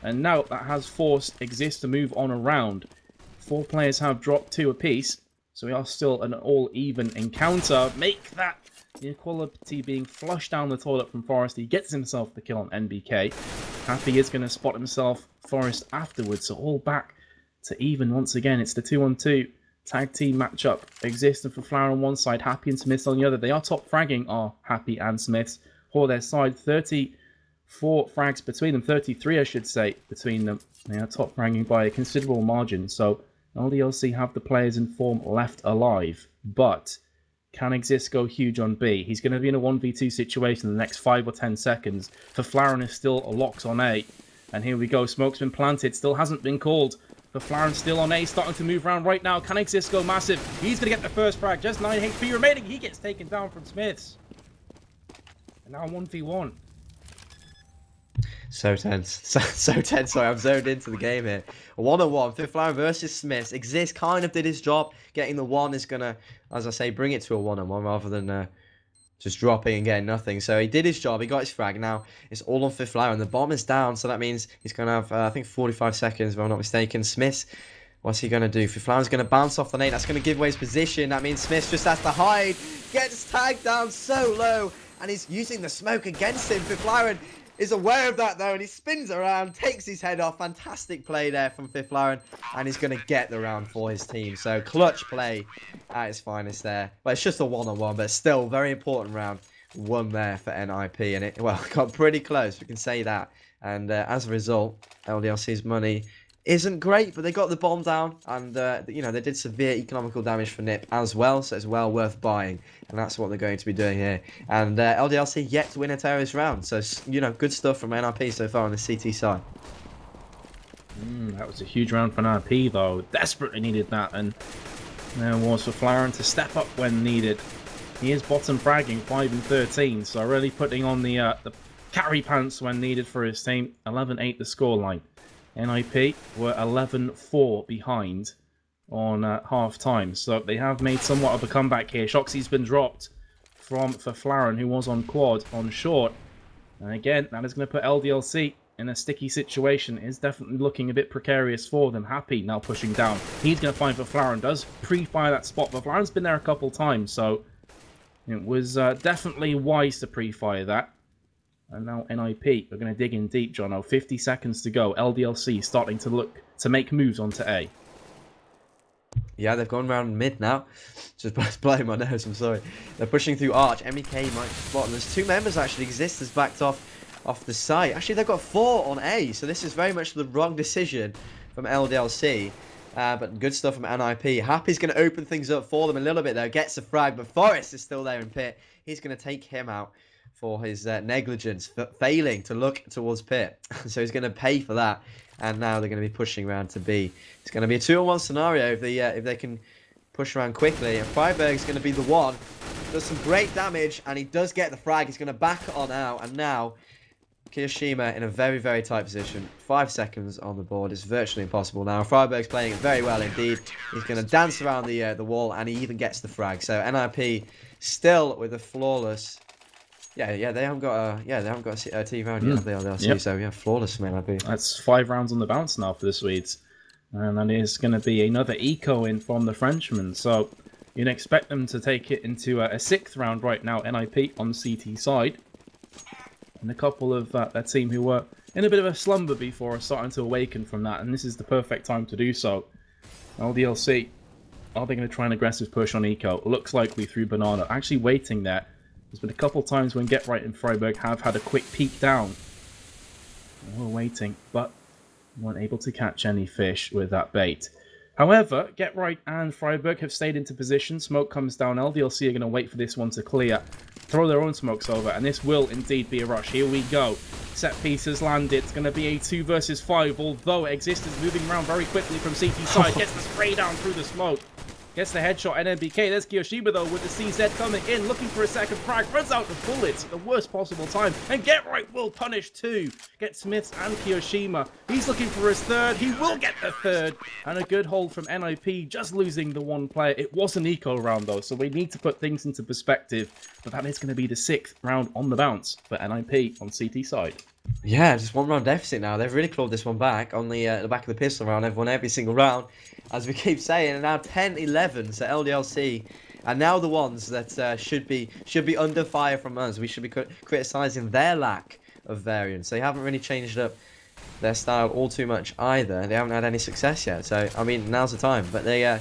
And now that has forced Exist to move on around. Four players have dropped two apiece. So we are still an all-even encounter. Make that equality being flushed down the toilet from Forest. He gets himself the kill on NBK. Happy is going to spot himself Forest afterwards. So all back to even once again. It's the 2-on-2 tag team matchup. Existing for Flower on one side, Happy and SmithZz on the other. They are top fragging, are Happy and SmithZz. For their side, 34 frags between them. 33, I should say, between them. They are top ranking by a considerable margin. So LDLC have the players in form left alive. But can exist go huge on B. He's going to be in a 1v2 situation in the next 5 or 10 seconds. Fifflaren is still locked on A. And here we go. Smoke's been planted. Still hasn't been called. Fifflaren still on A. Starting to move around right now. Can exist go massive? He's going to get the first frag. Just 9 HP remaining. He gets taken down from SmithZz. And now 1v1. So tense. So, so tense. Sorry, I'm zoned into the game here. One on one. Fifflaren versus SmithZz. Exist kind of did his job. Getting the one is going to, as I say, bring it to a one on one rather than uh, just dropping and getting nothing. So he did his job. He got his frag. Now it's all on Fifflaren. And the bomb is down. So that means he's going to have, uh, I think, 45 seconds, if I'm not mistaken. SmithZz. What's he going to do? Fifth Fifflaren's going to bounce off the nade. That's going to give away his position. That means Smith just has to hide. Gets tagged down so low. And he's using the smoke against him. Fifflaren is aware of that though, and he spins around, takes his head off. Fantastic play there from Fifflaren, and he's going to get the round for his team. So clutch play at its finest there. But it's just a one-on-one, -on -one, but still very important round. One there for NIP, and it well got pretty close. We can say that. And uh, as a result, LDLC's money isn't great, but they got the bomb down, and uh, you know they did severe economical damage for Nip as well, so it's well worth buying, and that's what they're going to be doing here. And uh, LDLC yet to win a terrorist round, so you know good stuff from NIP so far on the CT side. Mm, that was a huge round for NIP though, desperately needed that, and there was Fifflaren to step up when needed. He is bottom fragging 5 and 13, so really putting on the uh, the carry pants when needed for his team. 11-8 the scoreline. NIP were 11-4 behind on uh, half time. So they have made somewhat of a comeback here. Shoxy's been dropped from Fifflaren, who was on quad on short. And again, that is going to put LDLC in a sticky situation. It is definitely looking a bit precarious for them. Happy now pushing down. He's going to find Fifflaren. Does pre-fire that spot, but Flaren's been there a couple times, so it was uh, definitely wise to pre-fire that. And now NIP We're going to dig in deep, Jono. 50 seconds to go. LDLC starting to look to make moves onto A. Yeah, they've gone around mid now. Just blowing my nose, I'm sorry. They're pushing through Arch. MEK might spot. There's two members actually. Exist has backed off off the site. Actually, they've got four on A, so this is very much the wrong decision from LDLC. Uh, but good stuff from NIP. Happy's going to open things up for them a little bit, though. Gets a frag, but Forest is still there in pit. He's going to take him out for his uh, negligence, for failing to look towards Pit. so he's going to pay for that. And now they're going to be pushing around to B. It's going to be a two-on-one scenario if they uh, if they can push around quickly. And is going to be the one. Does some great damage, and he does get the frag. He's going to back on out, and now kioShiMa in a very, very tight position. Five seconds on the board is virtually impossible now. friberg's playing it very well indeed. He's going to dance around the uh, the wall, and he even gets the frag. So NIP still with a flawless. Yeah, yeah, they haven't got a yeah they haven't got a, a team round yet, have they? See. Yep. So yeah, flawless from NIP. That's five rounds on the bounce now for the Swedes. And that is going to be another eco in from the Frenchman. So you'd expect them to take it into a, a sixth round right now, NIP on CT side. And a couple of uh, their team who were in a bit of a slumber before are starting to awaken from that. And this is the perfect time to do so. LDLC, are they going to try an aggressive push on eco? Looks likely through Banana. Actually waiting there. There's been a couple times when Get Right and friberg have had a quick peek down. We're waiting, but weren't able to catch any fish with that bait. However, Get Right and friberg have stayed into position. Smoke comes down. LDLC are going to wait for this one to clear. Throw their own smokes over, and this will indeed be a rush. Here we go. Set pieces landed. It's going to be a 2 versus 5, although Exist is moving around very quickly from CT side. Gets the spray down through the smoke. Gets the headshot and NBK. There's kioShiMa though with the CZ coming in, looking for a second frag. Runs out of bullets at the worst possible time. And Get Right will punish too. Get SmithZz and kioShiMa. He's looking for his third. He will get the third. And a good hold from NIP, just losing the one player. It was an eco round though, so we need to put things into perspective. But that is going to be the sixth round on the bounce for NIP on CT side. Yeah, just one round deficit now. They've really clawed this one back on the uh, the back of the pistol round. They've won every single round, as we keep saying. And now 10-11, so LDLC are now the ones that uh, should be should be under fire from us. We should be criticizing their lack of variance. They haven't really changed up their style all too much either. They haven't had any success yet. So I mean, now's the time. But they uh,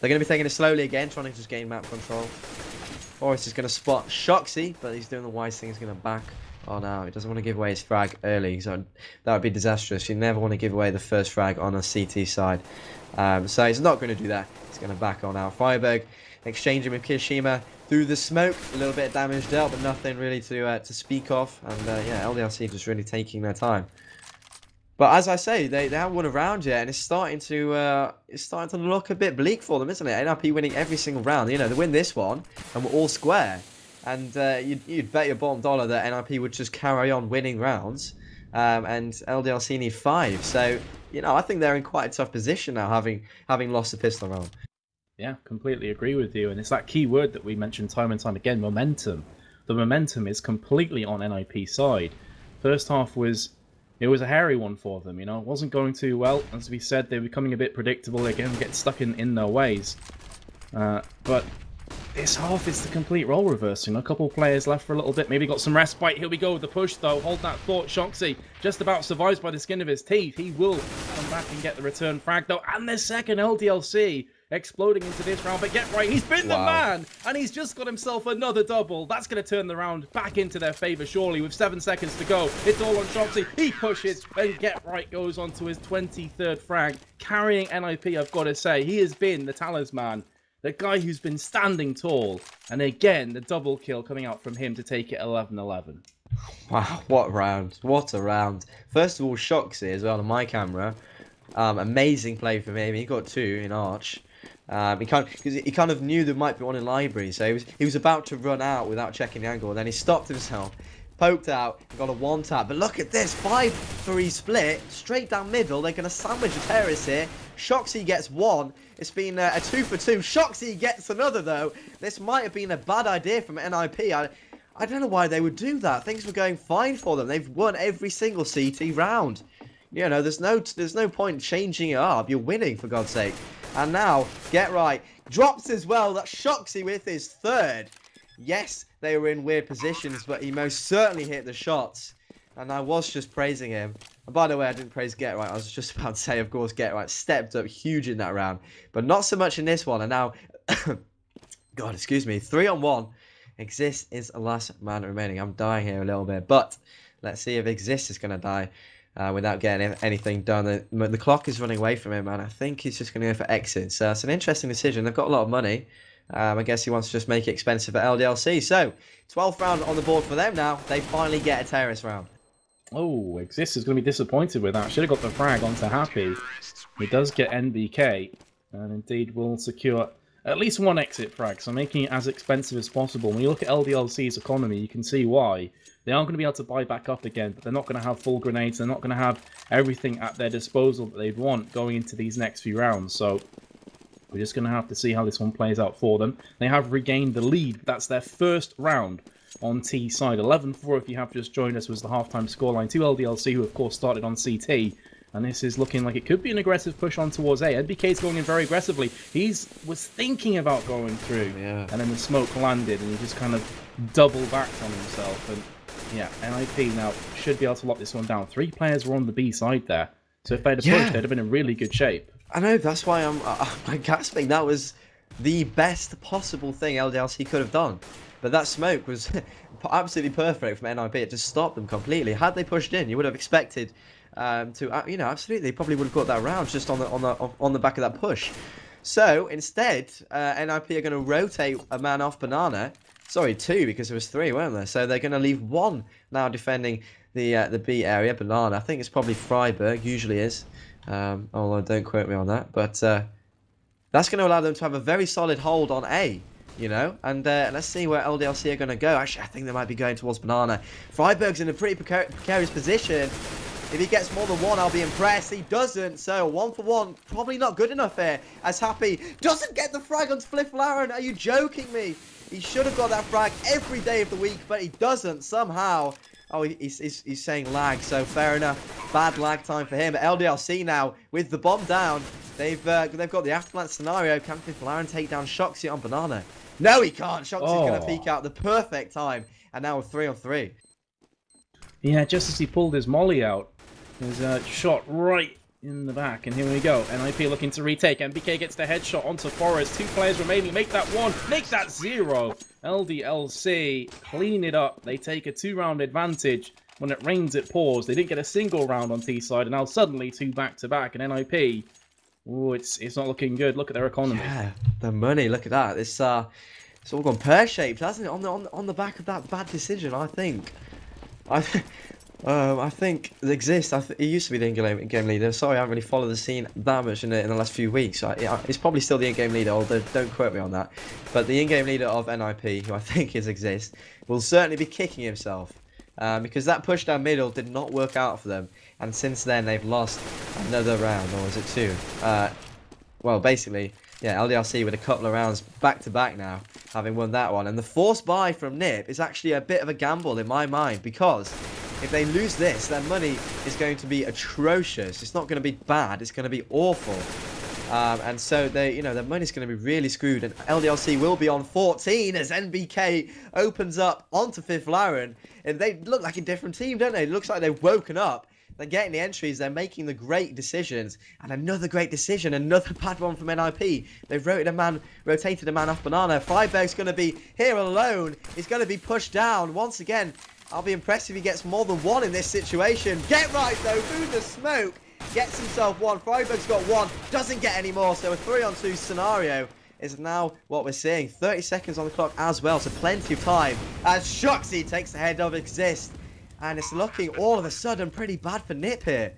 they're going to be taking it slowly again, trying to just gain map control. Forrest is going to spot Shoxy, but he's doing the wise thing. He's going to back Oh no, he doesn't want to give away his frag early, so that would be disastrous. You never want to give away the first frag on a CT side. Um, so he's not going to do that. He's going to back on out. friberg exchanging with kioShiMa through the smoke. A little bit of damage dealt, but nothing really to uh, to speak of. And uh, yeah, LDLC just really taking their time. But as I say, they, they haven't won a round yet, and it's starting to uh, it's starting to look a bit bleak for them, isn't it? NIP winning every single round. You know, they win this one, and we're all square and uh, you'd, you'd bet your bottom dollar that NIP would just carry on winning rounds, um, and LDLC need five. So you know, I think they're in quite a tough position now, having having lost the pistol round. Yeah, completely agree with you, and it's that key word that we mentioned time and time again: momentum. The momentum is completely on NIP side. First half was it was a hairy one for them. You know, it wasn't going too well. As we said, they're becoming a bit predictable. they Again, get stuck in in their ways. Uh, but this half is the complete role reversing. A couple players left for a little bit. Maybe got some respite. Here we go with the push, though. Hold that thought. Shoxy just about survives by the skin of his teeth. He will come back and get the return frag, though. And the second LDLC exploding into this round. But get right, he's been wow. the man. And he's just got himself another double. That's going to turn the round back into their favour, surely, with seven seconds to go. It's all on Shoxy. He pushes, and get right goes on to his 23rd frag. Carrying NIP, I've got to say. He has been the talisman the guy who's been standing tall. And again, the double kill coming out from him to take it 11-11. Wow, what a round. What a round. First of all, shocks here as well on my camera. Um, amazing play from him. He got two in Arch. Um, he kind because he kind of knew there might be one in library, so he was he was about to run out without checking the angle. And then he stopped himself, poked out, got a one tap. But look at this, five three split straight down middle. They're gonna sandwich a terrace here. Shoxy gets one. It's been uh, a two for two. Shoxy gets another, though. This might have been a bad idea from NIP. I, I don't know why they would do that. Things were going fine for them. They've won every single CT round. You know, there's no there's no point changing it up. You're winning, for God's sake. And now, get right. Drops as well. That Shoxy with his third. Yes, they were in weird positions, but he most certainly hit the shots. And I was just praising him. And by the way, I didn't praise Get Right. I was just about to say, of course, Get Right stepped up huge in that round. But not so much in this one. And now, God, excuse me, three on one. Exist is the last man remaining. I'm dying here a little bit. But let's see if Exist is going to die uh, without getting anything done. The, the, clock is running away from him, and I think he's just going to go for exit. So it's an interesting decision. They've got a lot of money. Um, I guess he wants to just make it expensive for LDLC. So, 12th round on the board for them now. They finally get a terrace round. Oh, Exist is going to be disappointed with that. Should have got the frag onto Happy. He does get NBK, and indeed will secure at least one exit frag, so making it as expensive as possible. When you look at LDLC's economy, you can see why. They aren't going to be able to buy back up again, but they're not going to have full grenades. They're not going to have everything at their disposal that they'd want going into these next few rounds. So we're just going to have to see how this one plays out for them. They have regained the lead. That's their first round on T side. 11-4 if you have just joined us was the halftime scoreline to LDLC, who of course started on CT. And this is looking like it could be an aggressive push on towards A. NBK's going in very aggressively. He's was thinking about going through. Yeah. And then the smoke landed and he just kind of double backed on himself. And yeah, NIP now should be able to lock this one down. Three players were on the B side there. So if they'd have Yeah. pushed, they'd have been in really good shape. I know that's why I'm I'm gasping. That was the best possible thing LDLC could have done. But that smoke was absolutely perfect from NIP. It just stopped them completely. Had they pushed in, you would have expected um, to, uh, you know, absolutely. Probably would have got that round just on the on the on the back of that push. So instead, uh, NIP are going to rotate a man off banana. Sorry, two because there was three, weren't there? So they're going to leave one now defending the uh, the B area. Banana. I think it's probably friberg. Usually is. Um, although don't quote me on that. But uh, that's going to allow them to have a very solid hold on A. You know, and uh, let's see where LDLC are going to go. Actually, I think they might be going towards Banana. friberg's in a pretty precar precarious position. If he gets more than one, I'll be impressed. He doesn't, so one for one, probably not good enough here. As Happy doesn't get the frag on Fifflaren. Are you joking me? He should have got that frag every day of the week, but he doesn't somehow. Oh, he's, he's, he's saying lag, so fair enough. Bad lag time for him. LDLC now, with the bomb down, they've uh, they've got the aftermath scenario. Can Fifflaren take down Shoxy on Banana? No, he can't. Shoxy's going to Oh. peek out the perfect time. And now we're three on three. Yeah, just as he pulled his molly out, his uh, shot right in the back, and here we go. NIP looking to retake. NBK gets the headshot onto Forrest. Two players remaining. Make that one. Make that zero. LDLC clean it up. They take a two-round advantage. When it rains, it pours. They didn't get a single round on T side, and now suddenly two back-to-back. And NIP, oh, it's it's not looking good. Look at their economy. Yeah, the money. Look at that. It's uh, it's all gone pear shaped, hasn't it? On the on, on the back of that bad decision, I think. I, um, I think it exists. I th- it used to be the in-game game leader. Sorry, I haven't really followed the scene that much in the, in the last few weeks. I, it's probably still the in-game leader, although don't quote me on that. But the in-game leader of NIP, who I think is exists, will certainly be kicking himself. Um, because that push down middle did not work out for them, and since then they've lost another round, or was it two? Uh, well, basically, yeah, LDLC with a couple of rounds back to back now, having won that one. And the force buy from Nip is actually a bit of a gamble in my mind because if they lose this, their money is going to be atrocious. It's not going to be bad, it's going to be awful. Um, and so they, you know, their money's going to be really screwed, and LDLC will be on 14 as NBK opens up onto Fifflaren, and they look like a different team, don't they? It looks like they've woken up. They're getting the entries, they're making the great decisions, and another great decision, another bad one from NIP. They've rotated a man, rotated a man off banana. friberg's going to be here alone. He's going to be pushed down once again. I'll be impressed if he gets more than one in this situation. Get right though, through the smoke. Gets himself one. friberg's got one. Doesn't get any more. So a three on two scenario is now what we're seeing. 30 seconds on the clock as well. So plenty of time as Shoxy takes the head of Exist. And it's looking all of a sudden pretty bad for Nip here.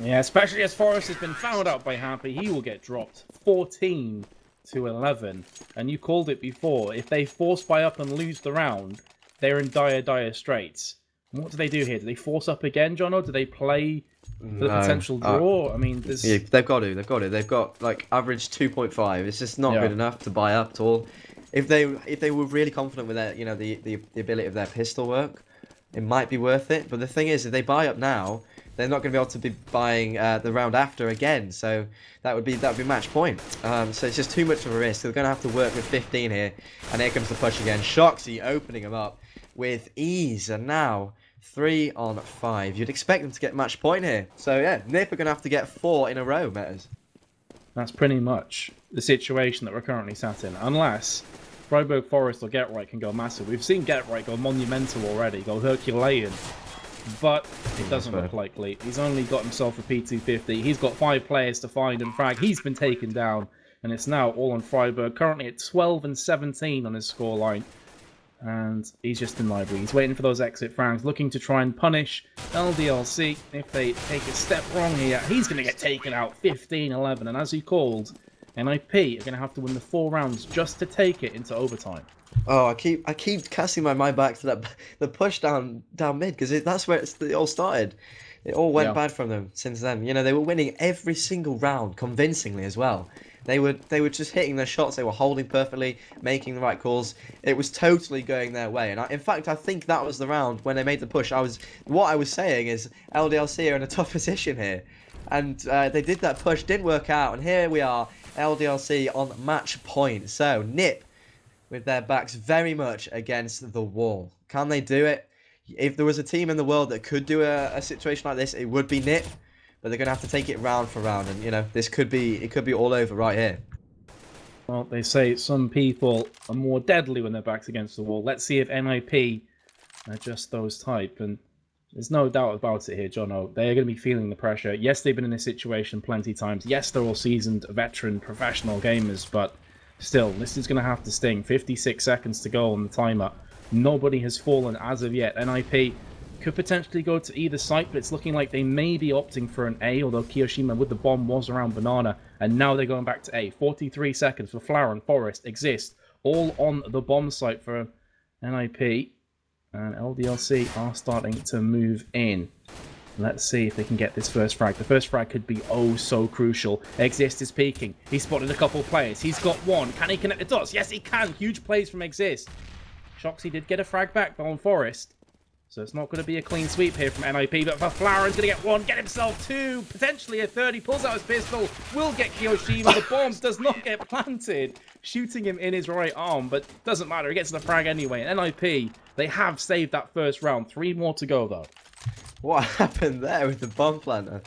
Yeah, especially as Forrest has been found out by Happy, he will get dropped 14 to 11. And you called it before. If they force buy up and lose the round, they're in dire, dire straits. And what do they do here? Do they force up again, John, or do they play for the No. potential Uh, draw? I mean, there's Yeah, they've got to. They've got to. They've got like average 2.5. It's just not Yeah. good enough to buy up at all. If they if they were really confident with their you know the, the, the ability of their pistol work, it might be worth it. But the thing is, if they buy up now, they're not going to be able to be buying uh, the round after again. So that would be that would be match point. Um, so it's just too much of a risk. They're going to have to work with 15 here, and here comes the push again. Shoxy opening them up with ease, and now. Three on five. You'd expect them to get match point here. So yeah, Nip are gonna have to get four in a row, Metas. that's pretty much the situation that we're currently sat in. Unless friberg Forest or Get Right can go massive. We've seen Get Right go monumental already, go Herculean. But it doesn't look likely. He's only got himself a P250. He's got five players to find and frag. He's been taken down. And it's now all on friberg. Currently at 12 and 17 on his scoreline. And he's just in library. He's waiting for those exit frags, looking to try and punish LDLC. If they take a step wrong here, he's going to get taken out 15 11. And as he called, NIP are going to have to win the four rounds just to take it into overtime. Oh, I keep I keep casting my mind back to that the push down down mid because that's where it all started. It all went Yeah. bad from them since then. You know they were winning every single round convincingly as well. They were they were just hitting their shots. They were holding perfectly, making the right calls. It was totally going their way. And I, in fact, I think that was the round when they made the push. I was what I was saying is LDLC are in a tough position here, and uh, they did that push, didn't work out, and here we are, LDLC on match point. So Nip with their backs very much against the wall. Can they do it? If there was a team in the world that could do a, a situation like this, it would be Nip. But they're gonna have to take it round for round, and you know this could be it could be all over right here. Well, they say some people are more deadly when their back's against the wall. Let's see if NIP are just those type. And there's no doubt about it here, Jono. They are going to be feeling the pressure. Yes, they've been in this situation plenty times. Yes, they're all seasoned, veteran, professional gamers, but still, this is going to have to sting. 56 seconds to go on the timer. Nobody has fallen as of yet. NIP could potentially go to either site, but it's looking like they may be opting for an A, although kioShiMa with the bomb was around Banana, and now they're going back to A. 43 seconds for Flower and Forest exist, all on the bomb site for NIP, and LDLC are starting to move in. Let's see if they can get this first frag. The first frag could be oh so crucial. Exist is peeking. He spotted a couple players. He's got one. Can he connect the dots? Yes, he can. Huge plays from Exist. Shoxy did get a frag back on Forest. So it's not going to be a clean sweep here from NIP, but Floweran's going to get one, get himself two, potentially a third. He pulls out his pistol, will get kioShiMa. The bomb does not get planted, shooting him in his right arm, but doesn't matter. He gets the frag anyway. And NIP, they have saved that first round. Three more to go, though. What happened there with the bomb planter?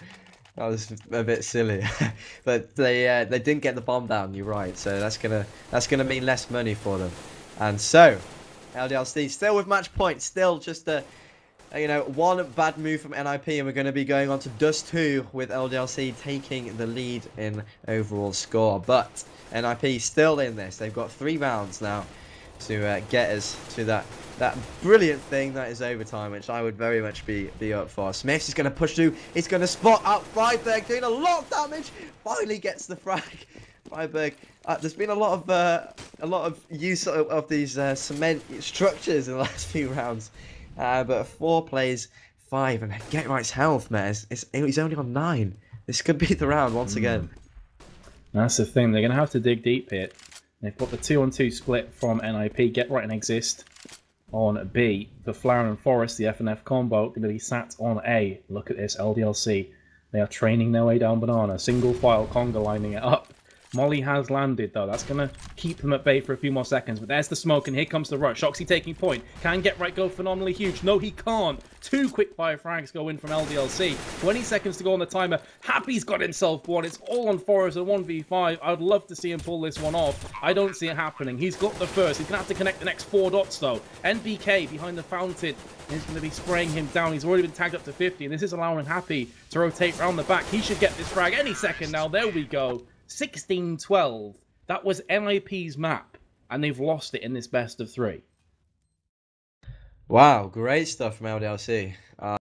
That was a bit silly, but they uh, they didn't get the bomb down. You're right, so that's gonna that's gonna mean less money for them. And so, LDLC still with match point, still just a, a, you know one bad move from NIP, and we're going to be going on to Dust two with LDLC taking the lead in overall score. But NIP still in this. They've got three rounds now to uh, get us to that that brilliant thing that is overtime, which I would very much be be up for. Smith is going to push through. He's going to spot up friberg, doing a lot of damage. Finally gets the frag. Freiberg. Uh, there's been a lot of uh, a lot of use of, of these uh, cement structures in the last few rounds, uh, but four plays five and get right's health, man. It's, he's only on nine. This could be the round once again. That's the thing. They're going to have to dig deep here. They've got the two on two split from NIP. Get right and exist on B. The Flower and Forest, the FNF combo, going to be sat on A. Look at this LDLC. They are training their way down banana. Single file conga lining it up. Molly has landed though. That's gonna keep them at bay for a few more seconds. But there's the smoke, and here comes the rush. Shoxy taking point. Can get right go phenomenally huge. No, he can't. Two quick fire frags go in from LDLC. 20 seconds to go on the timer. Happy's got himself one. It's all on Forest at 1v5. I'd love to see him pull this one off. I don't see it happening. He's got the first. He's gonna have to connect the next four dots though. NBK behind the fountain is going to be spraying him down. He's already been tagged up to 50, and this is allowing Happy to rotate round the back. He should get this frag any second now. There we go. 16-12. That was NIP's map, and they've lost it in this best of three. Wow, great stuff from LDLC.